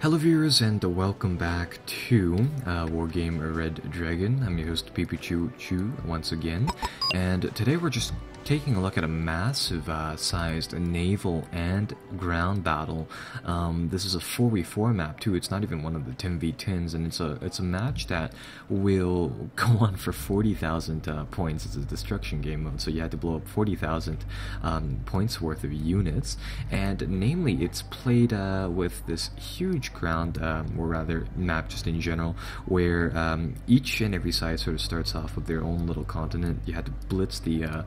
Hello viewers and welcome back to uh, Wargame Red Dragon. I'm your host Pewpewchewchew once again and today we're just taking a look at a massive uh, sized naval and ground battle. Um, this is a 4v4 map too, it's not even one of the 10v10s and it's a it's a match that will go on for 40,000 uh, points. It's a destruction game mode so you had to blow up 40,000 um, points worth of units and namely it's played uh, with this huge ground um, or rather map just in general where um, each and every side sort of starts off with their own little continent. You had to blitz the uh,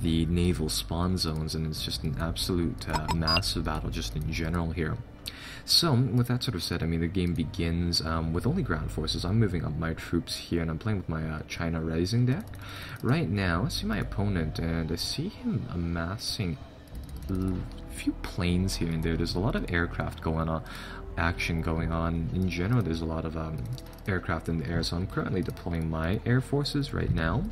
the naval spawn zones, and it's just an absolute uh, massive battle just in general here. So, with that sort of said, I mean, the game begins um, with only ground forces. I'm moving up my troops here, and I'm playing with my uh, China Rising deck. Right now, I see my opponent, and I see him amassing a few planes here and there. There's a lot of aircraft going on, action going on. In general, there's a lot of um, aircraft in the air, so I'm currently deploying my air forces right now.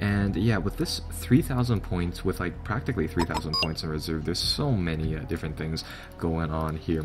And yeah, with this 3,000 points, with like practically 3,000 points in reserve, there's so many uh, different things going on here.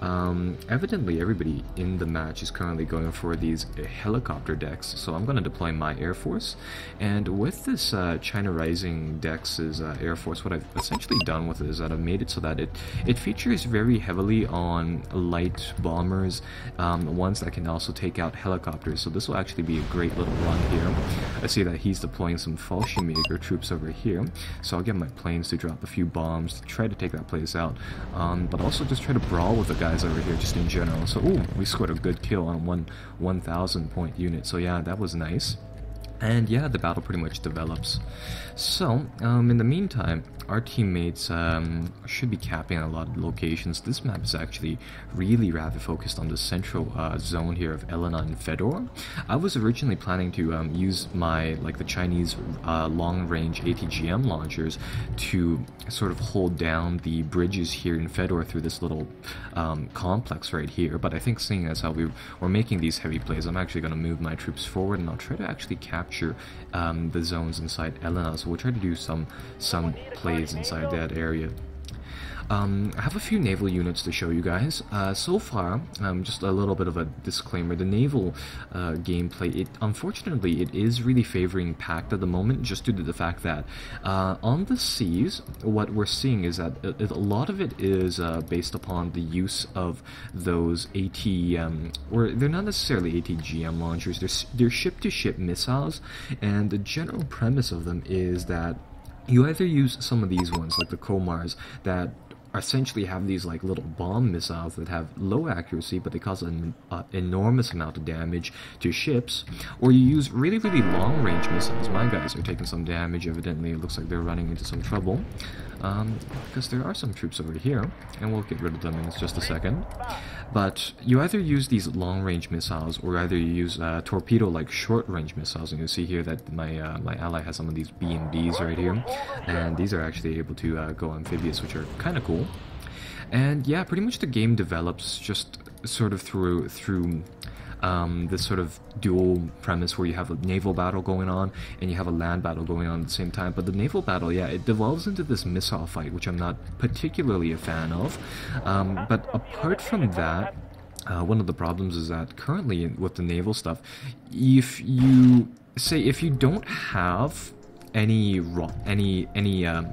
Um, evidently, everybody in the match is currently going for these helicopter decks, so I'm going to deploy my Air Force. And with this uh, China Rising decks' uh, Air Force, what I've essentially done with it is that I've made it so that it, it features very heavily on light bombers, um, ones that can also take out helicopters, so this will actually be a great little run here. I see that he's deploying some Fallschirmjäger troops over here, so I'll get my planes to drop a few bombs to try to take that place out, um, but also just try to brawl with the guy guys over here just in general. So, ooh, we scored a good kill on one 1,000 point unit. So yeah, that was nice. And yeah, the battle pretty much develops. So, um, in the meantime, our teammates um, should be capping a lot of locations. This map is actually really rather focused on the central uh, zone here of Elena and Fedor. I was originally planning to um, use my, like the Chinese uh, long-range ATGM launchers to sort of hold down the bridges here in Fedor through this little um, complex right here. But I think seeing as how we were making these heavy plays, I'm actually going to move my troops forward and I'll try to actually capture um, the zones inside Elena. So we'll try to do some some plays inside that area. Um, I have a few naval units to show you guys. Uh, so far, um, just a little bit of a disclaimer, the naval uh, gameplay, it unfortunately, it is really favoring Pact at the moment, just due to the fact that uh, on the seas, what we're seeing is that a, a lot of it is uh, based upon the use of those ATM, or they're not necessarily ATGM launchers, they're, they're ship-to-ship -ship missiles, and the general premise of them is that you either use some of these ones, like the Komars, that essentially have these like little bomb missiles that have low accuracy but they cause an uh, enormous amount of damage to ships. Or you use really really long range missiles. My guys are taking some damage evidently. It looks like they're running into some trouble. Um, because there are some troops over here and we'll get rid of them in just a second. But you either use these long range missiles or either you use uh, torpedo like short range missiles. And you see here that my uh, my ally has some of these BMDs right here. And these are actually able to uh, go amphibious which are kind of cool and yeah, pretty much the game develops just sort of through through um, this sort of dual premise where you have a naval battle going on and you have a land battle going on at the same time. But the naval battle, yeah, it devolves into this missile fight, which I'm not particularly a fan of. Um, but apart from that, uh, one of the problems is that currently with the naval stuff, if you say if you don't have any any any um,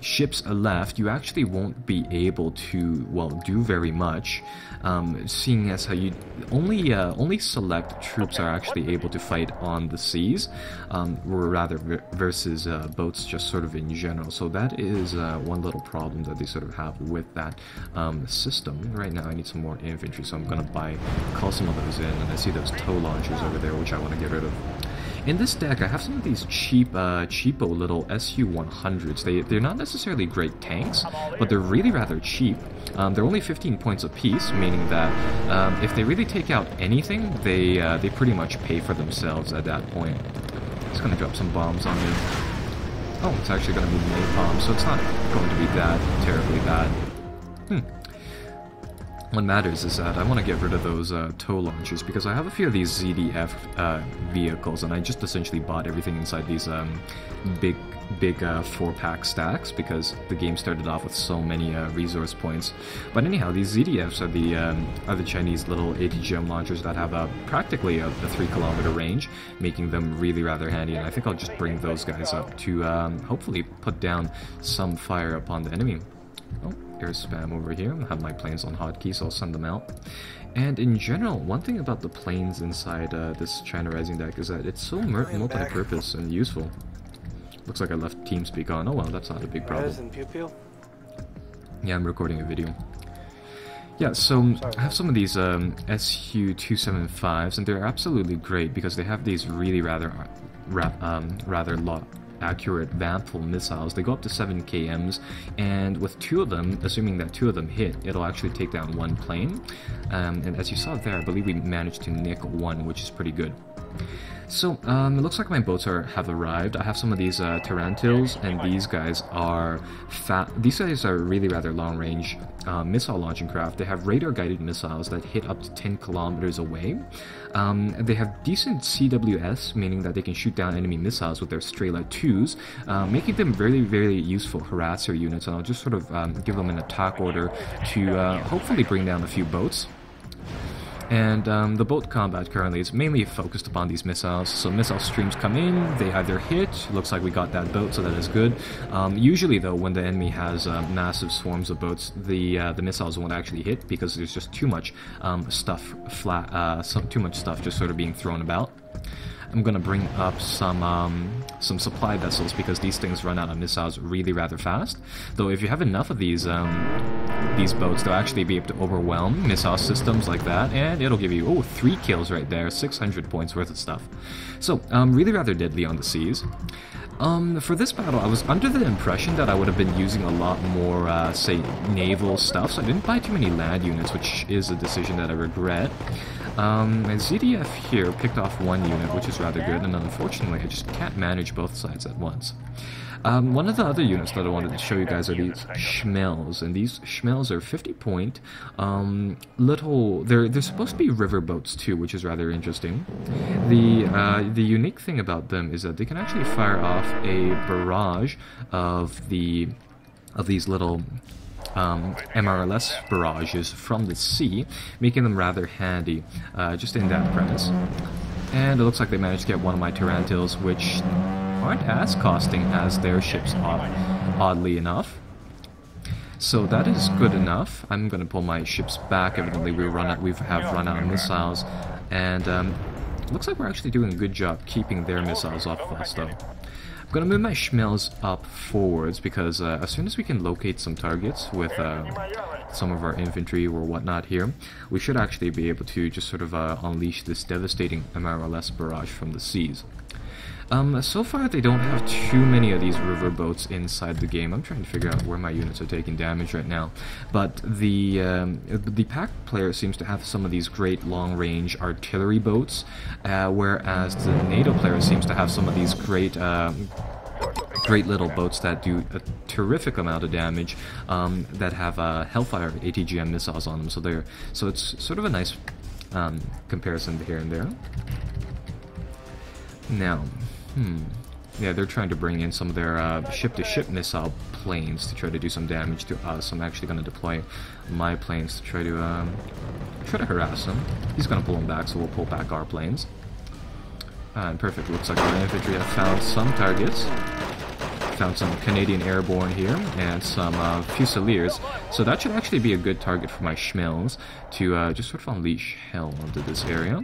ships left, you actually won't be able to, well, do very much, um, seeing as how you only uh, only select troops are actually able to fight on the seas, um, or rather versus uh, boats just sort of in general. So that is uh, one little problem that they sort of have with that um, system. Right now I need some more infantry, so I'm gonna buy, call some of those in, and I see those TOW launchers over there, which I want to get rid of. In this deck, I have some of these cheap, uh, cheapo little SU-100s. They, they're not necessarily great tanks, but they're really rather cheap. Um, they're only 15 points apiece, meaning that um, if they really take out anything, they, uh, they pretty much pay for themselves at that point. It's gonna drop some bombs on me. Oh, it's actually gonna be napalm, so it's not going to be that terribly bad. Hmm. What matters is that I want to get rid of those uh, TOW launchers because I have a few of these ZDF uh, vehicles and I just essentially bought everything inside these um, big big uh, four-pack stacks because the game started off with so many uh, resource points. But anyhow, these ZDFs are the um, are the Chinese little ATGM launchers that have practically a, a three-kilometer range, making them really rather handy. And I think I'll just bring those guys up to um, hopefully put down some fire upon the enemy. Oh, there's spam over here. I have my planes on hotkey, so I'll send them out. And in general, one thing about the planes inside uh, this China Rising deck is that it's so multi-purpose and useful. Looks like I left TeamSpeak on. Oh well, that's not a big problem. Yeah, I'm recording a video. Yeah, so I have some of these um, SU-275s, and they're absolutely great because they have these really rather, ra um, rather lot accurate Vanthal missiles. They go up to 7 kms, and with two of them, assuming that two of them hit, it'll actually take down one plane. Um, and as you saw there, I believe we managed to nick one, which is pretty good. So, um, it looks like my boats are have arrived. I have some of these uh, Tarantuls, and these guys are fat. These guys are really rather long-range uh, missile launching craft. They have radar-guided missiles that hit up to 10 kilometers away. Um, they have decent CWS, meaning that they can shoot down enemy missiles with their Strela 2s, uh, making them very, very useful harasser units. And I'll just sort of um, give them an attack order to uh, hopefully bring down a few boats. And um, the boat combat currently is mainly focused upon these missiles. So missile streams come in, they either hit, looks like we got that boat, so that is good. Um, usually though, when the enemy has uh, massive swarms of boats, the uh, the missiles won't actually hit because there's just too much um, stuff flat, uh, some, too much stuff just sort of being thrown about. I'm gonna bring up some um, some supply vessels because these things run out of missiles really rather fast. Though if you have enough of these um, these boats, they'll actually be able to overwhelm missile systems like that, and it'll give you oh three kills right there, 600 points worth of stuff. So um, really rather deadly on the seas. Um, for this battle, I was under the impression that I would have been using a lot more, uh, say, naval stuff, so I didn't buy too many land units, which is a decision that I regret. Um, and ZDF here picked off one unit, which is rather good, and unfortunately I just can't manage both sides at once. Um, one of the other units that I wanted to show you guys are these Shmels, and these Shmels are 50 point, um, little, they're, they're supposed to be river boats too, which is rather interesting. The, uh, the unique thing about them is that they can actually fire off a barrage of the, of these little um, MRLS barrages from the sea, making them rather handy, uh, just in that premise. And it looks like they managed to get one of my Tarantuls, which aren't as costing as their ships are, oddly enough. So that is good enough. I'm gonna pull my ships back. Evidently, we run out. We have run out of missiles, and um, looks like we're actually doing a good job keeping their missiles off of us, though. I'm gonna move my Shmels up forwards because uh, as soon as we can locate some targets with uh, some of our infantry or whatnot here, we should actually be able to just sort of uh, unleash this devastating MRLS barrage from the seas. Um, so far they don't have too many of these river boats inside the game. I'm trying to figure out where my units are taking damage right now. But the um, the Pact player seems to have some of these great long-range artillery boats, uh, whereas the NATO player seems to have some of these great um, great little boats that do a terrific amount of damage um, that have uh, Hellfire ATGM missiles on them. So they're so it's sort of a nice um, comparison here and there. Now, Hmm. Yeah, they're trying to bring in some of their uh, ship-to-ship -ship missile planes to try to do some damage to us. I'm actually going to deploy my planes to try to um, try to harass him. He's going to pull them back, so we'll pull back our planes. And perfect. Looks like our infantry have found some targets. Found some Canadian airborne here and some uh, Fusiliers. So that should actually be a good target for my Shmels to uh, just sort of unleash hell onto this area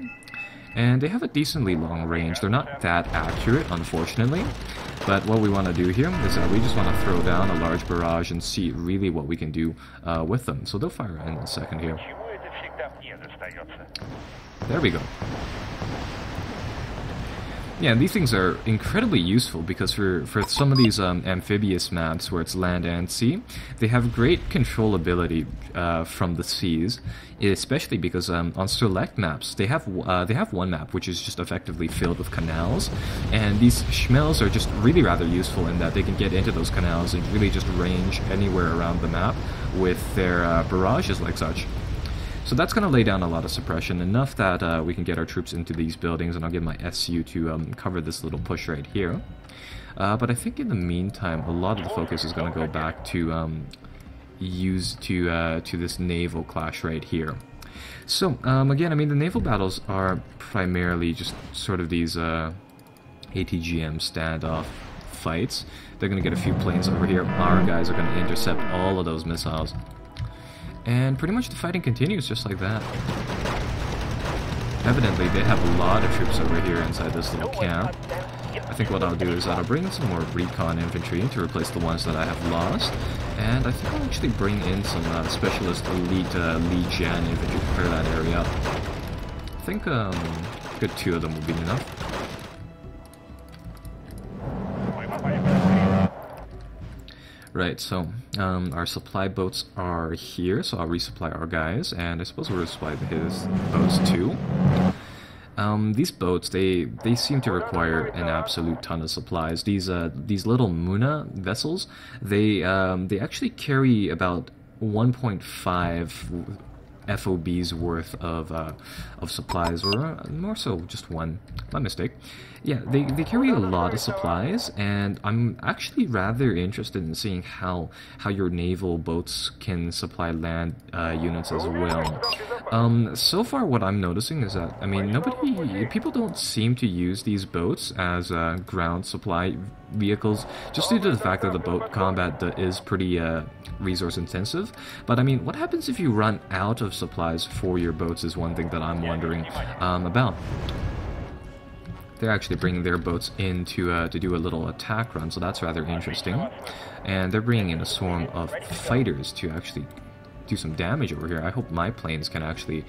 and they have a decently long range. They're not that accurate, unfortunately, but what we want to do here is that we just want to throw down a large barrage and see really what we can do uh, with them. So they'll fire in a second here. There we go. Yeah, these things are incredibly useful because for, for some of these um, amphibious maps where it's land and sea, they have great controllability uh, from the seas, especially because um, on select maps, they have uh, they have one map which is just effectively filled with canals, and these shmels are just really rather useful in that they can get into those canals and really just range anywhere around the map with their uh, barrages like such. So that's going to lay down a lot of suppression, enough that uh, we can get our troops into these buildings, and I'll get my SU to um, cover this little push right here. Uh, but I think in the meantime, a lot of the focus is going to go back to um, use to uh, to this naval clash right here. So um, again, I mean the naval battles are primarily just sort of these uh, ATGM standoff fights. They're going to get a few planes over here. Our guys are going to intercept all of those missiles. And pretty much the fighting continues just like that. Evidently, they have a lot of troops over here inside this little camp. I think what I'll do is I'll bring in some more recon infantry to replace the ones that I have lost. And I think I'll actually bring in some uh, specialist elite uh, Lijian infantry to clear that area I think um, a good two of them will be enough. Right, so um, our supply boats are here, so I'll resupply our guys, and I suppose we'll resupply his boats too. Um, these boats, they they seem to require an absolute ton of supplies. These uh, these little Muna vessels, they um, they actually carry about 1.5 FOB's worth of uh, of supplies, or uh, more so just one. My mistake. Yeah, they, they carry a lot of supplies, and I'm actually rather interested in seeing how how your naval boats can supply land uh, units as well. Um, so far, what I'm noticing is that I mean nobody, people don't seem to use these boats as uh, ground supply vehicles, just due to the fact that the boat combat is pretty uh, resource intensive. But I mean, what happens if you run out of supplies for your boats is one thing that I'm wondering um, about. They're actually bringing their boats in to, uh, to do a little attack run, so that's rather interesting. And they're bringing in a swarm of fighters to actually do some damage over here. I hope my planes can actually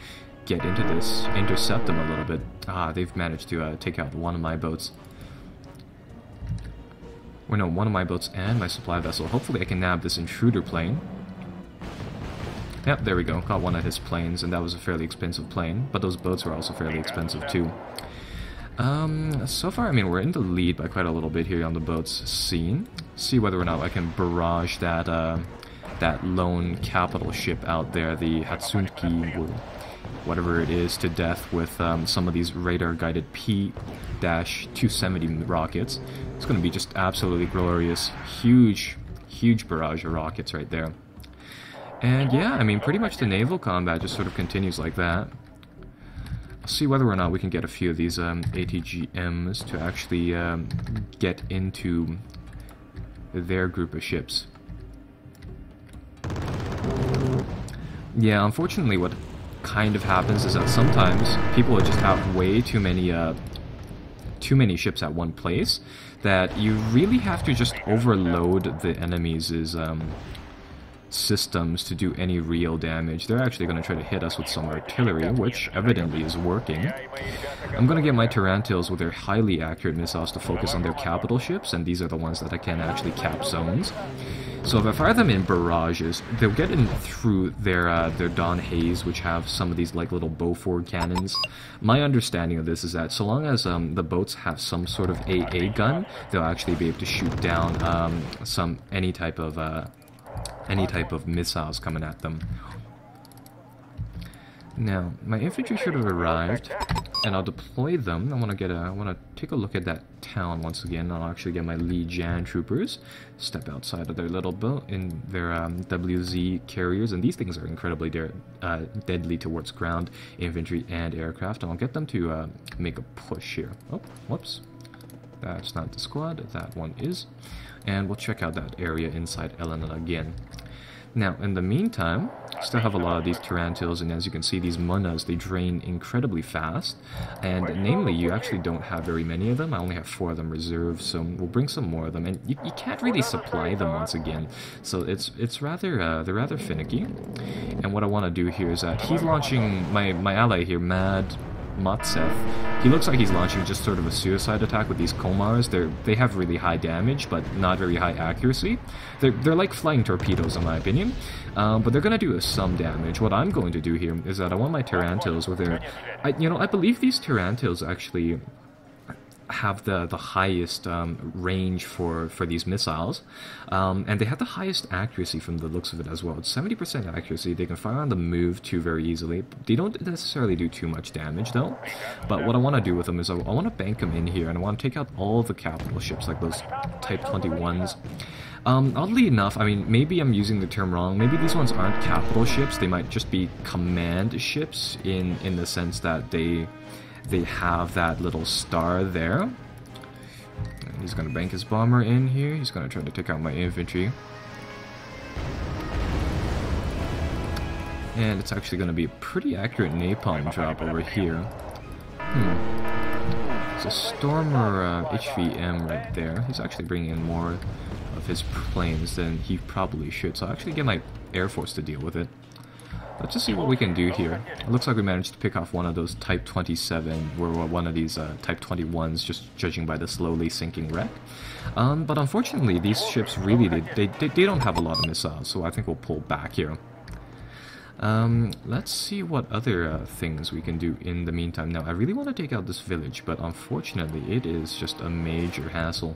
get into this, intercept them a little bit. Ah, they've managed to uh, take out one of my boats. Or no, one of my boats and my supply vessel. Hopefully I can nab this intruder plane. Yep, there we go. Got one of his planes, and that was a fairly expensive plane. But those boats were also fairly expensive too. Um, so far, I mean, we're in the lead by quite a little bit here on the boats scene. See whether or not I can barrage that, uh, that lone capital ship out there, the Hatsunki, whatever it is, to death with um, some of these radar-guided P-270 rockets. It's going to be just absolutely glorious. Huge, huge barrage of rockets right there. And yeah, I mean, pretty much the naval combat just sort of continues like that. I'll see whether or not we can get a few of these um, ATGMs to actually um, get into their group of ships. Yeah, unfortunately what kind of happens is that sometimes people just have way too many uh, too many ships at one place that you really have to just overload the enemies' um, systems to do any real damage. They're actually going to try to hit us with some artillery, which evidently is working. I'm going to get my Tarantulas with their highly accurate missiles to focus on their capital ships, and these are the ones that I can actually cap zones. So if I fire them in barrages, they'll get in through their uh, their Don Haze, which have some of these like little Bofors cannons. My understanding of this is that so long as um, the boats have some sort of AA gun, they'll actually be able to shoot down um, some any type of uh, any type of missiles coming at them. Now, my infantry should have arrived, and I'll deploy them. I want to get a, I want to take a look at that town once again. I'll actually get my Lijian troopers, step outside of their little boat in their um, WZ carriers, and these things are incredibly de uh, deadly towards ground infantry and aircraft, and I'll get them to uh, make a push here. Oh, whoops. That's not the squad, that one is. And we'll check out that area inside Elena again. Now, in the meantime, still have a lot of these tarantulas, and as you can see, these munas, they drain incredibly fast. And namely, you actually don't have very many of them. I only have four of them reserved, so we'll bring some more of them. And you, you can't really supply them once again, so it's it's rather uh, they're rather finicky. And what I want to do here is that he's launching my my ally here, Mad Matseth. He looks like he's launching just sort of a suicide attack with these Komars. They're, they have really high damage, but not very high accuracy. They're, they're like flying torpedoes, in my opinion. Um, but they're going to do some damage. What I'm going to do here is that I want my Tarantulas with their... I, you know, I believe these Tarantulas actually have the the highest um, range for for these missiles, um, and they have the highest accuracy from the looks of it as well. It's seventy percent accuracy. They can fire on the move too very easily. They don't necessarily do too much damage though. But what I want to do with them is I, I want to bank them in here, and I want to take out all the capital ships like those Type Twenty Ones. Um, oddly enough, I mean, maybe I'm using the term wrong. Maybe these ones aren't capital ships. They might just be command ships in in the sense that they they have that little star there. And he's gonna bank his bomber in here. He's gonna try to take out my infantry. And it's actually gonna be a pretty accurate napalm drop over here. Hmm. It's a Stormer uh, HVM right there. He's actually bringing in more of his planes than he probably should. So I'll actually get my Air Force to deal with it. Let's just see what we can do here. It looks like we managed to pick off one of those Type 27, or one of these uh, Type 21s, just judging by the slowly sinking wreck. Um, but unfortunately, these ships really, they, they, they don't have a lot of missiles, so I think we'll pull back here. Um, let's see what other uh, things we can do in the meantime. Now, I really want to take out this village, but unfortunately, it is just a major hassle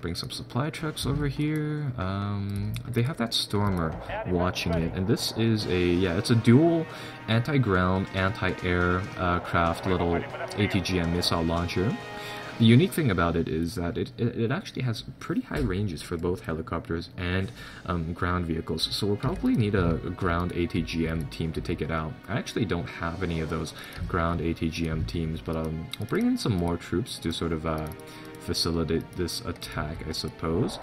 bring some supply trucks over here. Um, they have that Stormer watching it, and this is a, yeah, it's a dual anti-ground, anti-air uh, craft little ATGM missile launcher. The unique thing about it is that it, it, actually has pretty high ranges for both helicopters and um, ground vehicles, so we'll probably need a, a, ground ATGM team to take it out. I actually don't have any of those ground ATGM teams, but um, I'll bring in some more troops to sort of uh, facilitate this attack, I suppose.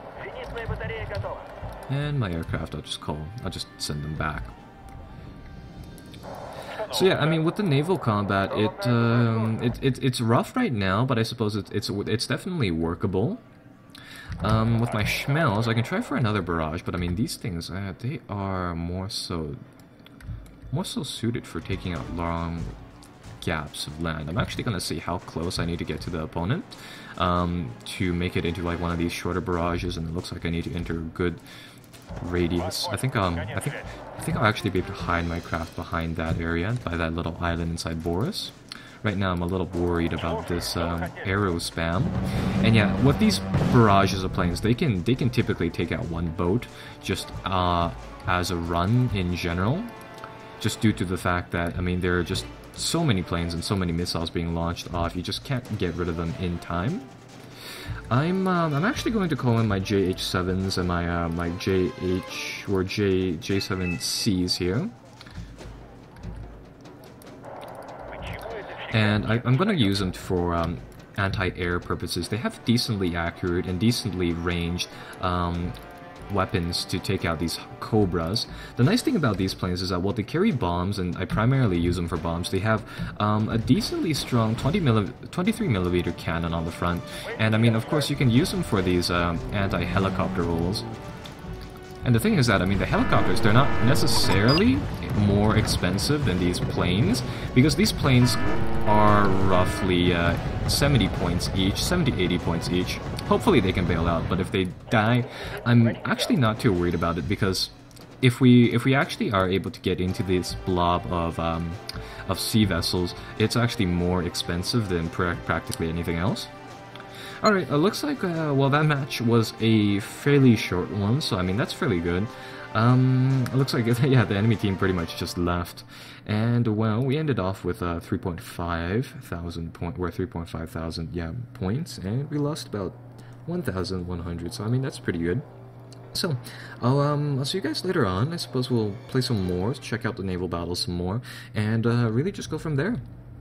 And my aircraft, I'll just call, I'll just send them back. So yeah, I mean, with the naval combat, it, um, it, it it's rough right now, but I suppose it's it's it's definitely workable. Um, with my Shmels, I can try for another barrage, but I mean, these things, uh, they are more so, more so suited for taking out long gaps of land. I'm actually going to see how close I need to get to the opponent um, to make it into like one of these shorter barrages, and it looks like I need to enter a good radius. I think um I think I think I'll actually be able to hide my craft behind that area by that little island inside Boris. Right now I'm a little worried about this um, arrow spam. And yeah, with these barrages of planes, they can they can typically take out one boat just uh, as a run in general. Just due to the fact that I mean they're just so many planes and so many missiles being launched off, you just can't get rid of them in time. I'm um, I'm actually going to call in my JH7s and my uh, my JH or J J7Cs here. And I, am going to use them for um, anti-air purposes. They have decently accurate and decently ranged um, weapons to take out these Cobras. The nice thing about these planes is that while they carry bombs, and I primarily use them for bombs, they have um, a decently strong 20 milli 23 millimeter cannon on the front. And I mean, of course, you can use them for these um, anti-helicopter roles. And the thing is that, I mean, the helicopters, they're not necessarily more expensive than these planes, because these planes are roughly uh, 70 points each, 70, 80 points each. Hopefully they can bail out, but if they die, I'm actually not too worried about it, because if we if we actually are able to get into this blob of um, of sea vessels, it's actually more expensive than pr practically anything else. Alright, it looks like, uh, well, that match was a fairly short one, so I mean, that's fairly good. Um, it looks like, yeah, the enemy team pretty much just left. And, well, we ended off with uh, 3.5 thousand point, or 3.5 thousand, yeah, points, and we lost about 1,100, so I mean, that's pretty good. So, I'll, um, I'll see you guys later on. I suppose we'll play some more, check out the naval battle some more, and uh, really just go from there.